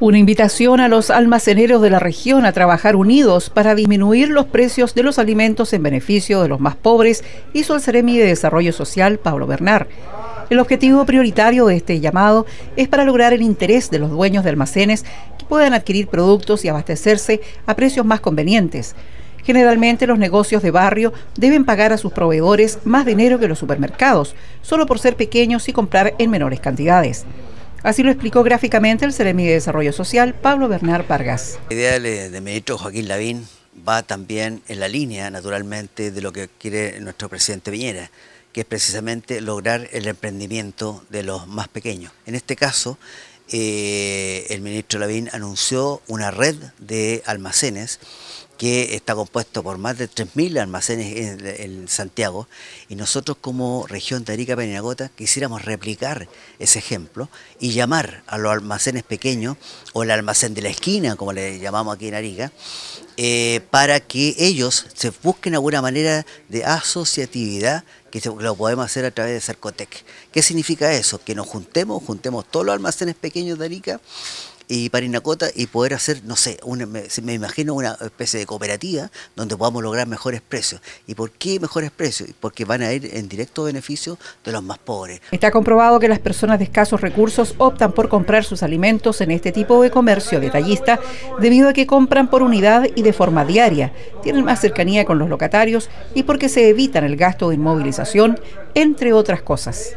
Una invitación a los almaceneros de la región a trabajar unidos para disminuir los precios de los alimentos en beneficio de los más pobres hizo el Ceremi de Desarrollo Social, Pablo Bernard. El objetivo prioritario de este llamado es para lograr el interés de los dueños de almacenes que puedan adquirir productos y abastecerse a precios más convenientes. Generalmente los negocios de barrio deben pagar a sus proveedores más dinero que los supermercados, solo por ser pequeños y comprar en menores cantidades. Así lo explicó gráficamente el Ceremi de Desarrollo Social, Pablo Bernard Vargas. La idea del ministro Joaquín Lavín va también en la línea, naturalmente, de lo que quiere nuestro presidente Viñera, que es precisamente lograr el emprendimiento de los más pequeños. En este caso, eh, el ministro Lavín anunció una red de almacenes que está compuesto por más de 3.000 almacenes en, Santiago y nosotros como región de Arica Parinacota quisiéramos replicar ese ejemplo y llamar a los almacenes pequeños o el almacén de la esquina como le llamamos aquí en Arica eh, para que ellos se busquen alguna manera de asociatividad que lo podemos hacer a través de Cercotec. ¿Qué significa eso? Que nos juntemos, juntemos todos los almacenes pequeños de Arica y Parinacota y poder hacer, no sé, me, imagino una especie de cooperativa donde podamos lograr mejores precios. ¿Y por qué mejores precios? Porque van a ir en directo beneficio de los más pobres. Está comprobado que las personas de escasos recursos optan por comprar sus alimentos en este tipo de comercio detallista debido a que compran por unidad y de forma diaria, tienen más cercanía con los locatarios y porque se evitan el gasto de inmovilización, entre otras cosas.